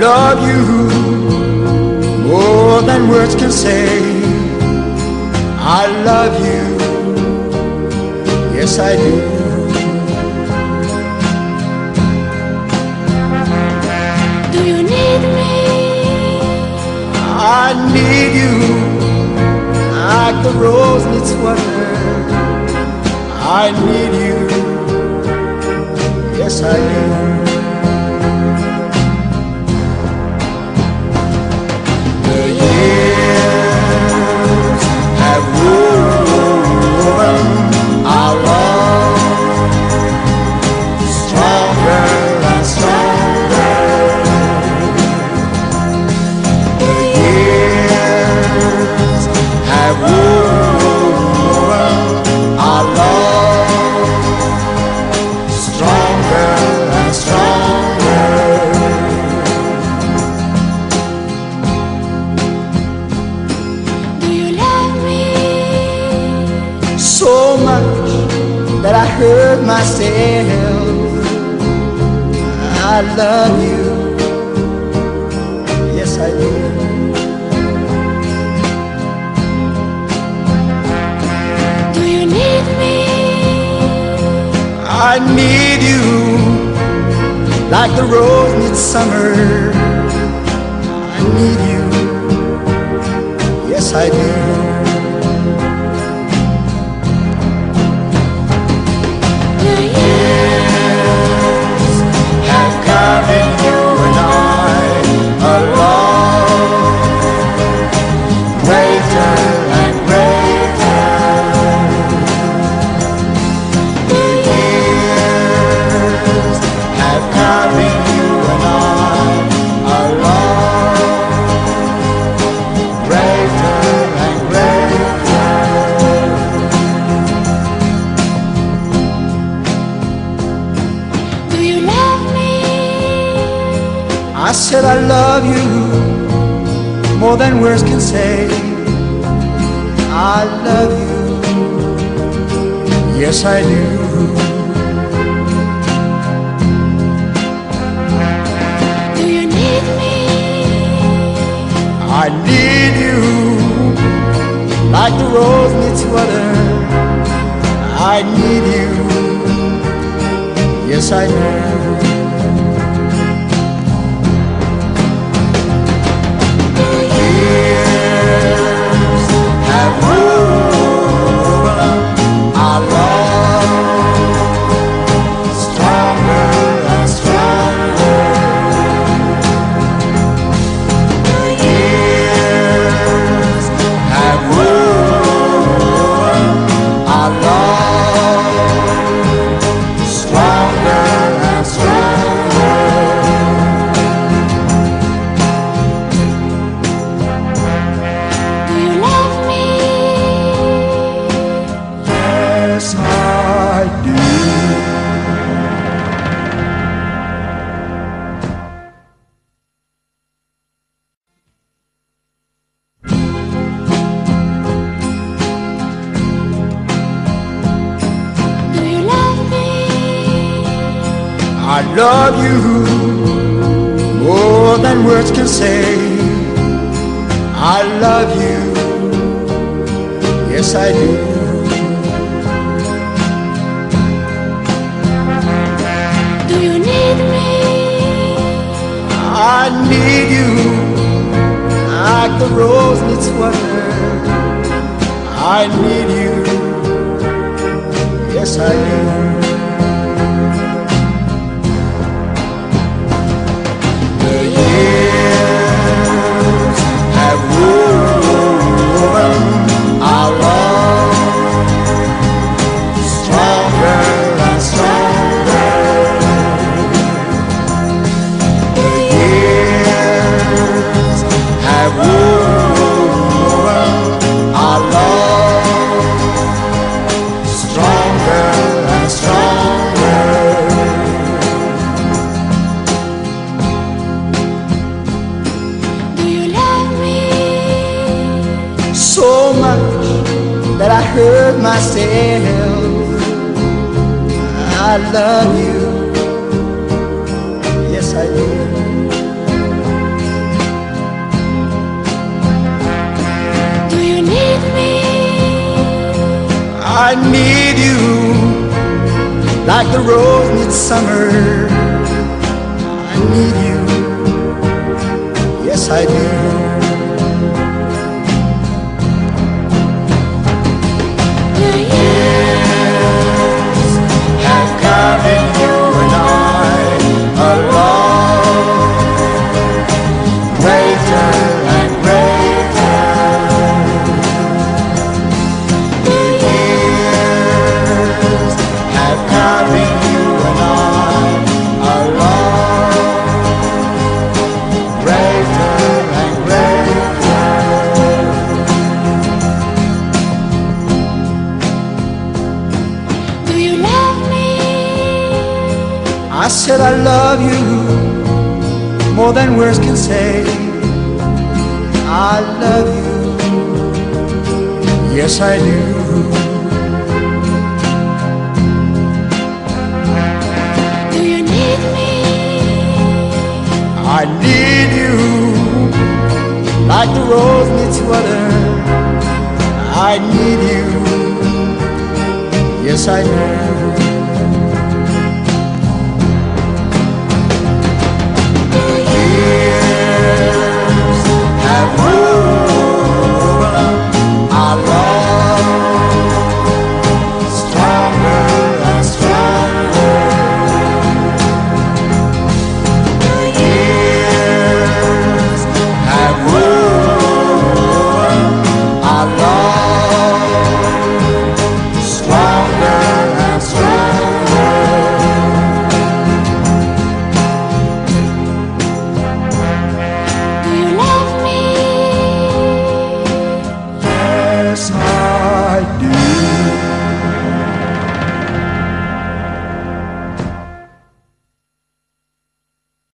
love you more than words can say. I love you, yes I do. Do you need me? I need you like the rose needs water. I need you, yes I do. Myself. I love you, yes I do. Do you need me? I need you like the rose needs summer. I need you, yes I do. I you and I love greater and greater. Do you love me? I said I love you more than words can say. I love you, yes I. Do I need you like the rose needs water. I need you, yes I do. Love you more than words can say. I love you, yes I do. Do you need me? I need you like the rose needs water. I need you, yes I do. hurt myself. I love you. Yes, I do. Do you need me? I need you like the rose midsummer. I need you, yes I do. I said I love you more than words can say. I love you, yes I do. Do you need me? I need you like the rose needs water. I need you, yes I do.